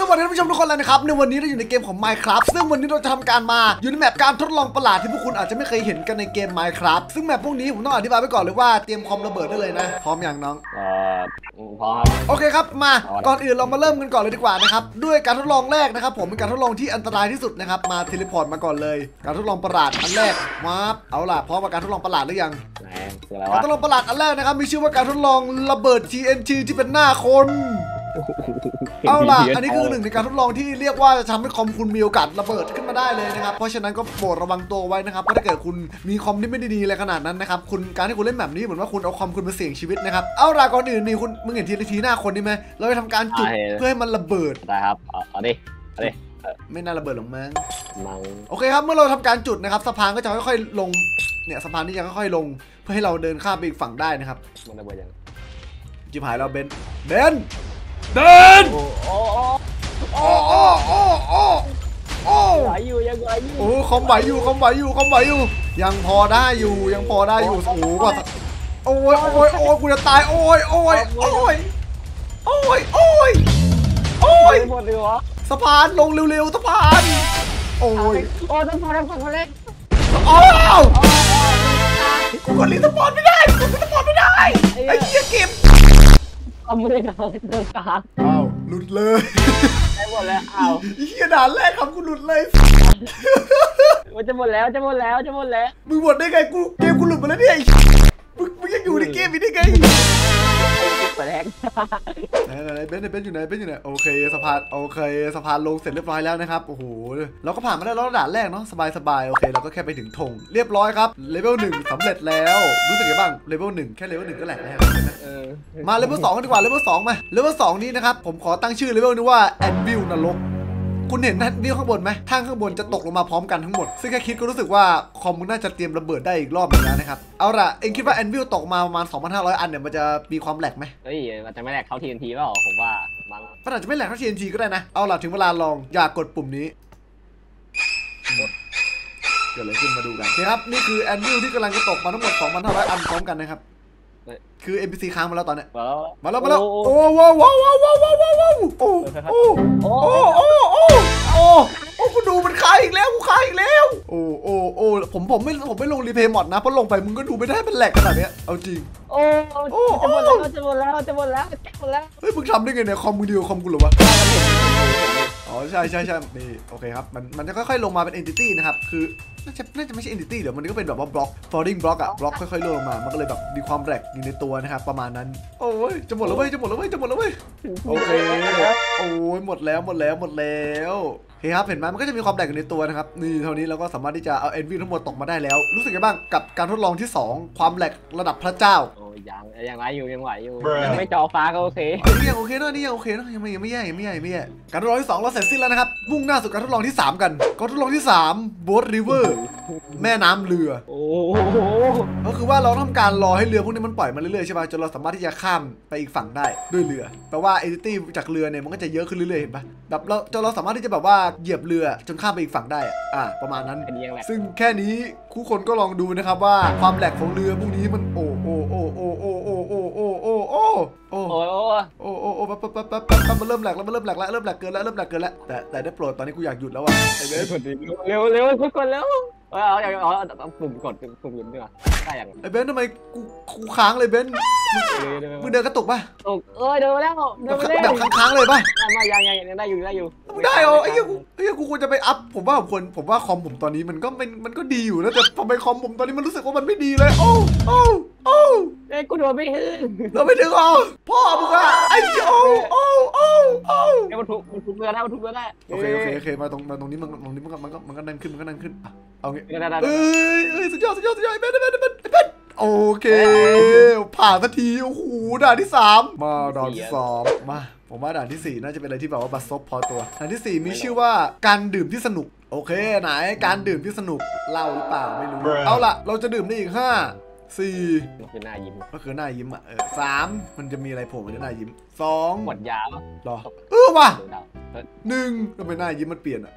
สวัสดีท่านผู้ชมทุกคนเลยนะครับ ในวันนี้เราอยู่ในเกมของ Minecraft ซึ่งวันนี้เราจะทำการมาอยู่ใน map การทดลองประหลาดที่พวกคุณอาจจะไม่เคยเห็นกันในเกม Minecraft ซึ่ง map พวกนี้ผมต้องอธิบายไปก่อนเลยว่าเตรียมความระเบิดได้เลยนะ พร้อมอย่างน้อง เอ่อพอครับโอเคครับมาเอาละก่อนอื่นเรามาเริ่มกันก่อนเลยดีกว่านะครับ ด้วยการทดลองแรกนะครับ ผมเป็นการทดลองที่อันตรายที่สุดนะครับมา teleport มาก่อนเลย การทดลองประหลาดอันแรกมาเอาล่ะพร้อมกับการทดลองประหลาดหรือยังไหนคืออะไรการวะทดลองประหลาดอันแรกนะครับมีชื่อว่าการทดลองระเบิด TNT ที่เป็นหน้าคน เอาล่ะ อันนี้คือหนึ่งในการทดลองที่เรียกว่าจะทำให้คอมคุณมีโอกาสระเบิดขึ้นมาได้เลยนะครับ เพราะฉะนั้นก็โปรดระวังตัวไว้นะครับ เพราะถ้าเกิดคุณมีคอมที่ไม่ได้ดีอะไรขนาดนั้นนะครับ คุณการที่คุณเล่นแบบนี้เหมือนว่าคุณเอาคอมคุณมาเสี่ยงชีวิตนะครับ เอาล่ะก่อนอื่นนี่คุณมึงเห็นทีละทีหน้าคนนี่ไหมเราไปทำการจุดเพื่อให้มันระเบิดได้ครับ เอาเอาดิ เอาดิไม่น่าระเบิดหรอกมั้งมังโอเคครับ เมื่อเราทำการจุดนะครับสะพานก็จะค่อยๆลง เนี่ยสะพานนี้จะค่อยๆลง เพื่อให้เราเดินข้ามไปอีกฝั่งได้นะครับมันระเบิดยังจิบหายแล้วเบนเบน เบนโอ้โอ้โอ้โอ้โอ้โอ้โอ้ไหวอยู่ยังไหวอยู่โอ้คอมไหวอยู่คอมไหวอยู่คอมไหวอยู่ ยังพอได้อยู่ยังพอได้อยู่โอ้โหกว่าโอ้ยโอ้ยโอ้ยกูจะตายโอ้ยโอ้ยโอ้ยโอ้ยโอ้ยโอ้ยหมดเลยวะสะพานลงเร็วๆสะพานโอ้ยโอ้ต้องพอต้องพอเล็กโอ้ เอามือเลยเดินกลางอ้าวหลุดเลยได้หมดแล้วอ้าวไอ้เหี้ยด่านแรกครับกูหลุดเลย มันจะหมดแล้วจะหมดแล้วจะหมดแล้วมึงหมดได้ไงกูเกมกูหลุดมาแล้วเนี่ยไอ้มึงมึงยังอยู่ในเกมอีกได้ไงเปิดแรงไหนไหนไหนเบนซ์เบนซ์อยู่ไหนเบนซ์อยู่ไหนโอเคสะพานโอเคสะพานลงเสร็จเรียบร้อยแล้วนะครับโอ้โหเราก็ผ่านมาได้แล้วด่านแรกเนาะสบายสบายโอเคเราก็แค่ไปถึงธงเรียบร้อยครับเลเวลหนึ่งสำเร็จแล้วรู้สึกยังไงบ้างเลเวลหนึ่งแค่เลเวลหนึ่งก็แหลกแล้วเออ มาเลเวลสองกันดีกว่าเลเวลสองมาเลเวลสองนี้นะครับ ผมขอตั้งชื่อ level นี้ว่า anvil นรกคุณเห็น anvil ข้างบนไหมทางข้างบนจะตกลงมาพร้อมกันทั้งหมด ซึ่งแค่คิดก็รู้สึกว่า คอมมึงน่าจะเตรียมระเบิดได้อีกรอบหนึ่งแล้วนะครับ เอาล่ะ เอ็งคิดว่า anvil ตกมาประมาณ 2,500 อันเนี่ยมันจะมีความแหลกไหมเฮ้ยมันจะไม่แหลกเขาทีนทีเปล่าผมว่ามังมันอาจจะไม่แหลกเท่า TNT ก็ได้นะ เอาล่ะถึงเวลาลองอย่ากดปุ่มนี้เกิดอะไรขึ้นมาดูกันโอเคครับนี่คือแอนวิลที่กำลังจะตกมาทั้งหมด2,500 อันพร้อมกันนะครับ คือ NPC ค้างมาแล้วตอนเนี้ยมาแล้วมาแล้วมาแล้วโอ้ว้าวว้าวว้าวว้าวว้าวว้าวว้าวโอ้โอ้โอ้โอ้โอ้โอ้โอ้กูดูมันค้างอีกแล้วกูค้างอีกแล้ว โอ้โอ้โอ้ผมผมไม่ผมไม่ลงรีเพย์มอดนะเพราะลงไปมึงก็ดูไม่ได้มันแหลกขนาดเนี้ยเอาจริงโอ้จะหมดแล้วจะหมดแล้วจะหมดแล้วจะหมดแล้วเฮ้ยมึงทำได้ไงเนี่ยคอมมึงดีกว่าคอมกูเหรอวะอ๋อใช่ใช่ใช่นี่โอเคครับมันมันจะค่อยๆลงมาเป็น entity นะครับคือ น่าจะน่าจะไม่ใช่ entity เดี๋ยวมันก็เป็นแบบว่าบล็อก falling block อะบล็อกค่อยๆลงมา มันก็เลยแบบมีความแรกอยู่ในตัวนะครับประมาณนั้น โอ้ยจะหมดแล้วเว้ยจะหมดแล้วเว้ยจะหมดแล้วเว้ยโอเคโอ้ยหมดแล้วหมดแล้วหมดแล้วโอเคครับเห็นไหมมันก็จะมีความแรกอยู่ในตัวนะครับนี่เท่านี้เราก็สามารถที่จะเอา envy ทั้งหมดตกมาได้แล้ว รู้สึกไงบ้างกับการทดลองที่ 2 ความแรกระดับพระเจ้าโอ้ยังยังไหวอยู่ยังไหวอยู่ยังไม่จอฟ้าก็โอเคอันนี้ยังโอเคเนอะอันนี่ยังโอเคเนอะยังไม่ยังไม่แย่ยังไม่แย่ยังไม่แย่การทดลองที่สองเราเสร็จสิ้นแล้วนะครับมุ่งหน้าสู่การทดลองที่สามกันการทดลองที่สาม boat river แม่น้ำเรือ โอ้ก็คือว่าเราทำการรอให้เรือพวกนี้มันปล่อยมาเรื่อยๆใช่ป่ะจนเราสามารถที่จะข้ามไปอีกฝั่งได้ด้วยเรือแปลว่าเอเจนตี้จากเรือเนี่ยมันก็จะเยอะขึ้นเรื่อยๆเห็นป่ะแบบเราจนเราสามารถที่จะแบบว่าเหยียบเรือจนข้ามไปอีกฝั่งได้อ่าประมาณนั้นซึ่งแค่นี้คู่คนก็ลองดูนะครับว่าความแหลกของเรือพวกนี้มันโอ้โอ้โอ้โอ้โอ้ โอ้โอ้โอ้โอ้ยโอ้โอ้โอ้แป๊บแป๊บแป๊บแป๊บแป๊บแป๊บมันเริ่มแหลกแล้วมันเริ่มแหลกแล้วเริ่มแหลกเกินแล้วเริ่มแหลกเกินแล้วแต่แต่ได้โปรดตอนนี้กูอยากหยุดแล้วว่ะไอ้เบสเร็วเร็วทุกคนเร็วเอาเอาเอาเอาปุ่มกดปุ่มยืนดีกว่าได้ยังไอ้เบนทำไมกูกูค้างเลยเบนมึงเดินกระตุกป่ะตกเอ้ยเดินมาแล้วเดิแบนบมาแล้วแบบค้างๆเลยป่ะมายังยังยังได้อยู่ได้อยู่มึงได้เหรอไอ้เหี้ยกูไอ้เหี้ยกูควรจะไปอัพผมว่าผมควรผมว่าคอมผมตอนนี้มันก็เป็นมันก็ดีอยู่นะแต่ทำไมคอมผมตอนนี้มันรู้สึกว่ามันไม่ดีเลยโอ้โอ้โอ้เอ้ยกูโดนไม่ขึ้นเราไม่ถึงอ๋อพ่อมึงอะไอ้เหี้ยโอ้โอ้โอ้โอ้เอ้ยมันทุบมันทุบเรือได้มันทุบเรือได้โอเคโอเคโอเคมาตรงมาตรงนี้มันตรงนี้มันก็มันก็มันก็นั่นขึ้นมันก็นั่นขึ้นอะเอางี้ได้ได้เอ้ยเอ้ยสุดยอดสุดยอดสุดยอดไอ้เบนไอ้เบนไอ้เบนไอ้เบนโอเค ผ่านสักทีโอ้โหด่านที่สามมาด่านที่สองมาผมว่าด่านที่สี่น่าจะเป็นอะไรที่แบบว่าบัสซบพอตัวด่านที่สี่มีชื่อว่าการดื่มที่สนุก โอเค ไหนการดื่มที่สนุกเหล้าหรือเปล่าไม่รู้ เอาล่ะ เราจะดื่มได้อีกห้า สี่มัคือหน้ายิ้มก็คือหน้ายิ้มอะเออสามมันจะมีอะไรโผล่มาในหน้ายิ้มสองหมดยาวรอเออว่ะหนึ่งทำไมหน้ายิ้มมันเปลี่ยนอะ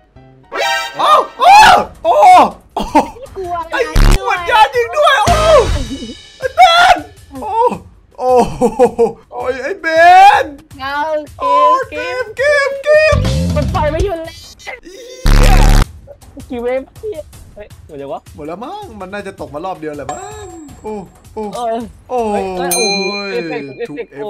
โอ้โอ้โอ้โกลัวไอ้หมดยาวจริงด้วยโอ้ไอ้เบนโอ้โอ้โอยไอ้เบนเอาเกมเกมเกมมันไฟไม่หยุดเลยกี่เวฟเฮ้ยหมดยังวะหมดแล้วมั้งมันน่าจะตกมารอบเดียวแหละมั้ง โอ้โอ้เออโอ้เฮ้ยเฮ้ยโอ้โหยเอฟเฟกต์ทุกเอเอฟฟเฟเฟกกต์ต์โอ้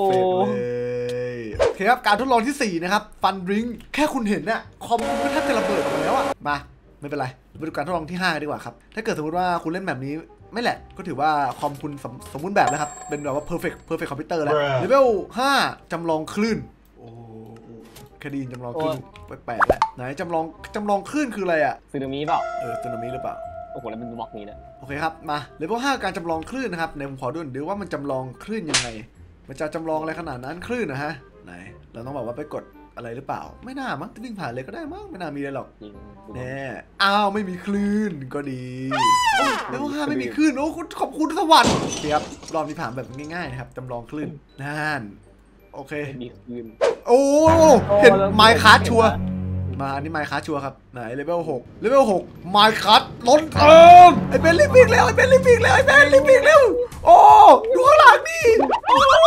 เลยโอเคครับการทดลองที่ 4 นะครับ ฟันดริงแค่คุณเห็นเนี่ยคอมคุณก็แทบจะระเบิดออกมาแล้วอะมา ไม่เป็นไรไปดูการทดลองที่ 5 ดีกว่าครับ ถ้าเกิดสมมติว่าคุณเล่นแบบนี้ไม่แหลก ก็ถือว่าคอมคุณสมสมบูรณ์แบบแล้วครับ เป็นแบบว่า perfect perfect คอมพิวเตอร์แล้ว Bruh เลเวล5จำลองคลื่นโอ้คดีนจำลองคลื่นแปลกๆแล้วไหนจำลองจำลองคลื่นคืออะไรอะซึนามิเปล่าเออสึนามิหรือเปล่า โอ้โหแล้วเป็นบล็อกนี้นะโอเคครับมาเลเวล5การจำลองคลื่นนะครับในผมขอดูหน่อยดูว่ามันจำลองคลื่นยังไง มันจะจำลองอะไรขนาดนั้นคลื่นนะฮะไหนเราต้องบอกว่าไปกดอะไรหรือเปล่า ไม่น่ามั้งวิ่งผ่านเลยก็ได้มั้งไม่น่ามีอะไรหรอกจริงแน่อ้าวไม่มีคลื่นก็ดีโอ้เลเวล5ไม่มีคลื่นโอ้คุณขอบคุณสวรรค์เดี๋ยวครับรอบนี้ผ่านแบบง่ายๆนะครับจำลองคลื่นนั่นโอเคไม่มีคืนโอ้เห็นโอ้แล้วไมค์คัสชัวร์ มาอันนี้ไมค์คัสชัวร์ครับ ไหนเลเวล6เลเวล6ไมค์คัสล้นเติมไอ้เบนรีบวิ่งแล้วไอ้เบนรีบวิ่งแล้วไอ้เบนรีบวิ่งแล้วโอ้ดูข้างหลังดิโอ้ข้าง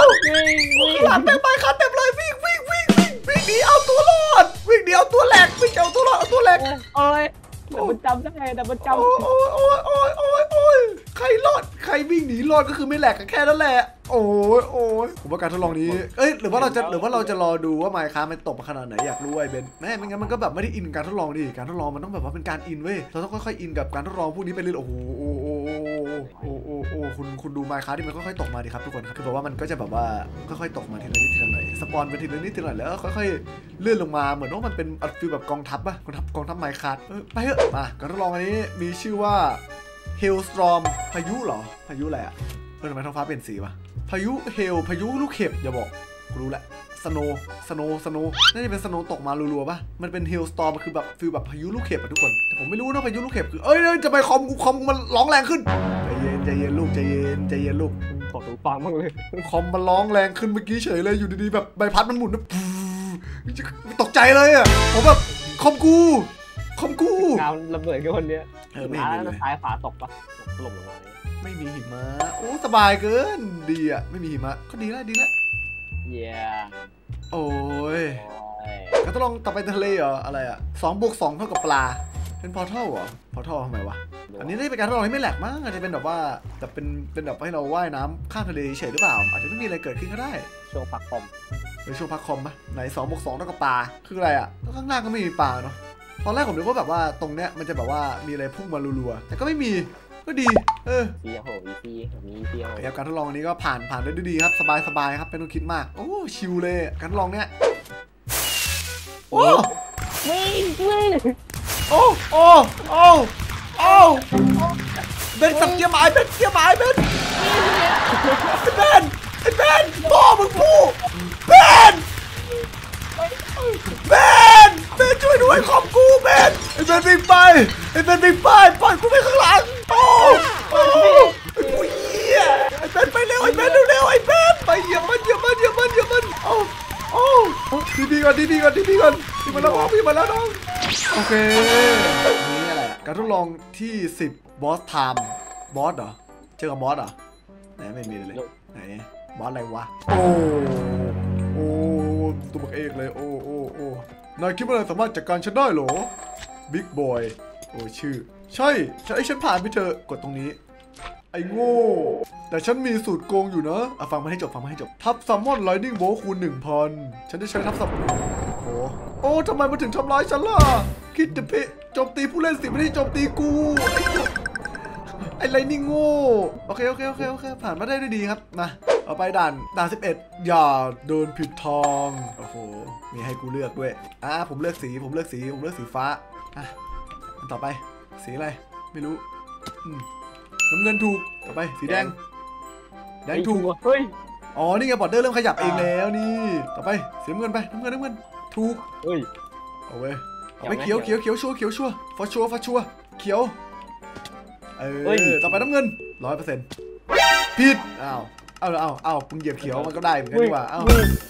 หลังเต็ม minecart เต็มเลยวิ่งวิ่งวิ่งวิ่งวิ่งหนีเอาตัวรอดวิ่งหนีเอาตัวแหลกวิ่งเอาตัวรอดเอาตัวแหลกโอ้ยแต่มันจำได้แต่มันจำโอ้ยโอ้ยโอ้ยโอ้ยโอ้ยโอ้ยใครรอดใครวิ่งหนีรอดก็คือไม่แหลกกันแค่นั้นแหละโอ้ยโอ้ยผมว่าการทดลองนี้ เอ้ย หรือว่าเราจะ หรือว่าเราจะรอดูว่า minecart มันตกมาขนาดไหนอยากรู้ไอ้เบนแม่ไม่งั้นมันก็แบบไม่ได้อินกับการทดลองดิ การทดลองมันต้องแบบว่าเป็นการอินเว้ย เราต้องค่อยๆอินกับการทดลองพวกนี้ไปเรื่อยๆโอ้โหโอ้โหโอ้โหโอ้โหโอ้โหคุณคุณดู minecart ที่มันค่อยๆตกมาดิครับทุกคนครับคือแบบว่ามันก็จะแบบว่าค่อยๆตกมาทีละนิดทีละหน่อย spawn ไปทีละนิดทีละหน่อยแล้วก็ค่อยๆเลื่อนลงมาเหมือนว่ามันเป็น feel แบบกองทัพอะกองทัพกองทัพ minecart เออไปเถอะมาการทดลองอันนี้มีชื่อว่า hailstorm พายุเหรอ พายุอะไรอะเออทำไมท้องฟ้าเปลี่ยนสีวะพายุ hail พายุลูกเห็บอย่าบอกกูรู้แหละ snow snow snow น่าจะเป็น snow ตกมารัวๆป่ะ มันเป็น hailstorm มันคือแบบ feel แบบพายุลูกเห็บอะทุกคน แต่ผมไม่รู้นะพายุลูกเห็บคือ เอ้ยเอ้ยจะไปคอมกูคอมกูมันร้องแรงขึ้น ใจเย็นใจเย็นลูกใจเย็นใจเย็นลูกขอดูฟังบ้างเลย คอมมันร้องแรงขึ้นเมื่อกี้เฉยเลยอยู่ดีๆแบบใบพัดมันหมุนนะปูตกใจเลยอะผมแบบคอมกูคอมกูงานระเบิดแค่คนเนี้ยเออไม่เห็นมีเลยซ้ายขวาตกปะตกลงลงมาเนี่ย ไม่มีหิมะโอ้สบายเกิน ดีอะ ไม่มีหิมะ ก็ดีแล้วดีแล้วเย้โอ้ยโอ้ยก็ต้องลองต่อไปทะเลเหรอ อะไรอะสองบวกสองเท่ากับปลา เป็น portal เหรอ portal ทำไมวะ อันนี้ได้เป็นการทดลองที่ไม่แหลกมั้งอาจจะเป็นแบบว่าแบบเป็นเป็นแบบให้เราว่ายน้ำข้ามทะเลเฉยหรือเปล่า อาจจะไม่มีอะไรเกิดขึ้นก็ได้ ช่วงพักคอมในช่วงพักคอมปะไหนสองบวกสองเท่ากับปลา คืออะไรอะก็ข้างล่างก็ไม่มีปลาเนาะตอนแรกผมนึกว่าแบบว่าตรงเนี้ยมันจะแบบว่ามีอะไรพุ่งมารัวๆ แต่ก็ไม่มี ก็ดี เออ easy โห easy มี easy โหโอเคครับการทดลองอันนี้ก็ผ่านผ่านได้ด้วยดีครับ สบายสบายครับไม่ต้องคิดมาก โอ้ chill เลยการทดลองเนี้ยโอ้วิ่งวิ่งโอ้โอ้โอ้โอ้เบนสับเกียร์หมายเบนเกียร์หมายเบนไอ้เบนไอ้เบนพ่อมึงพูเบนเบนเบนช่วยด้วยขอบกูเบนไอ้เบนวิ่งไปไอ้เบนวิ่งไปปล่อยกูไปข้างหลัง โอ้โอ้ไอ้ผู้เหี้ยไอ้เบนไปเร็วไอ้เบนเร็วไอ้เบนไปเหยียบมันเหยียบมันเหยียบมันเหยียบมันโอ้โอ้ดีดีก่อนดีดีก่อนดีดีก่อนดีมาแล้วน้องดีมาแล้วน้องโอเคนี่อะไรอะการทดลองที่ 10 boss time บอสเหรอเจอกับบอสเหรอไหนไม่มีเลยไหนบอสอะไรวะโอ้โอ้ตัวบักเอกเลยโอ้โอ้โอ้นายคิดว่าเราสามารถจัดการฉันได้เหรอ big boy โอ้ชื่อ ใช่ฉันไอ้ฉันผ่านไปเถอะกดตรงนี้ ไอ้โง่ แต่ฉันมีสูตรโกงอยู่นะอะฟังมาให้จบฟังมาให้จบ ทับซัมมอนไลนิ่งโวคูณ1,000ฉันได้ใช้ทับซัมโอ้โอ้ทำไมมันถึงทำร้ายฉันล่ะ คิดจะเพะโจมตีผู้เล่นสิไม่ได้โจมตีกูไอ้ไลนิ่งโง่โอเคโอเคโอเคโอเค ผ่านมาได้ด้วยดีครับมาเอาไปด่านด่าน 11 อย่าเดินผิดทางโอ้โห มีให้กูเลือกด้วย อ่าผมเลือกสี ผมเลือกสี ผมเลือกสีฟ้า อะ อันต่อไป สีอะไร ไม่รู้อืมน้ำเงินถูก ต่อไป สีแดง แดงถูก เฮ้ย อ๋อ นี่ไง border เริ่มขยับเองแล้วนี่ ต่อไป สีน้ำเงินไป น้ำเงินน้ำเงิน ถูก เฮ้ย เอาเว้ยเอาไปเขีเขียยววไหมเขียวเขียวชัวร์เขียวชัวร์ for sure for sure เขียว เอเฮ้ยอต่อไปน้ำเงินร้อยเปอร์เซ็นต์ผิด อ้าว เอาเอาเอามึงเหยียบเขียวมันก็ได้เหมือนกันดีกว่าเอ้า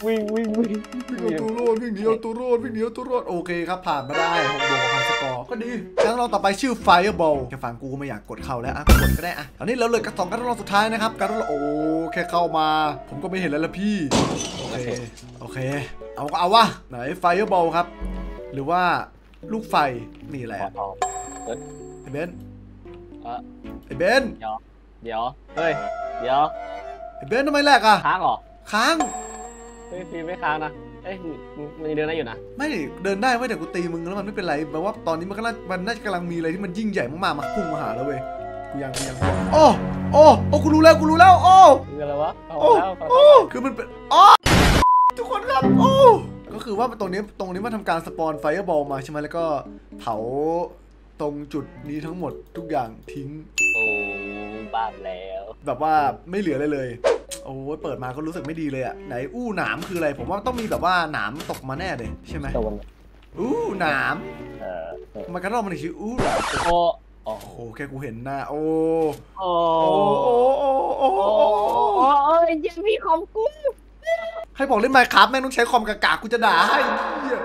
วิ่งวิ่งวิ่งวิ่งเอาตัวรอดวิ่งหนีเอาตัวรอดวิ่งหนีเอาตัวรอดโอเคครับผ่านมาได้หกดวงกับพันสกอร์ก็ดีแล้วเราต่อไปชื่อ Fireball แค่ฟังกูก็ไม่อยากกดเข้าแล้วอะกดก็ได้อะตอนนี้เราเหลือกับสองการทดลองสุดท้ายนะครับการทดลองโอ้แค่เข้ามา ผมก็ไม่เห็นแล้วละพี่โอเคโอเค เอาก็เอาวะไหน Fireball ครับ หรือว่าลูกไฟนี่แหละขอทองเอ้ยไอ้เบนเอ่อไอ้เบนเดี๋ยวเฮ้ยเดี๋ยวไอ้ เบนทำไมแหลกอะค้างเหรอค้างเฮ้ยพี่ไม่ค้างนะเอ้ยมึงมันยังเดินได้อยู่นะไม่เดินได้ไม่แต่กูตีมึงแล้วมันไม่เป็นไรแปลว่าตอนนี้มันก็น่ามันน่าจะกำลังมีอะไรที่มันยิ่งใหญ่มากๆมาพุ่งมาหาแล้วเว้ยกูยังกูยังโอ้โอ้โอ้กูรู้แล้วกูรู้แล้วโอ้มึงอะไรวะเอาโอ้แล้วเอาโอ้แล้วคือมันเป็นอ๋อทุกคนครับโอ้ก็คือว่าตรงนี้ตรงนี้มันทำการสปอนไฟบอลมาใช่ไหมแล้วก็เผาตรงจุดนี้ทั้งหมดทุกอย่างทิ้งโอ้ บ้าแล้ว แบบว่าไม่เหลืออะไรเลย โอ้ยเปิดมาก็รู้สึกไม่ดีเลยอะไหนอู้หนามคืออะไร ผมว่าต้องมีแบบว่าหนามตกมาแน่เลยใช่ไหมตรงอู้หนามเออเออมันกระรอกมันถึงชื่ออู้หนามโอ้โอ้โอ้โหแค่กูเห็นหน้าโอ้โอ้โอ้โอ้โอ้โอ้โอ้โอ้โอ้ยยังมีของกูให้บอกเล่นไมค์ครับแม่งต้องใช้คอมกากากูจะด่าให้เหี้ย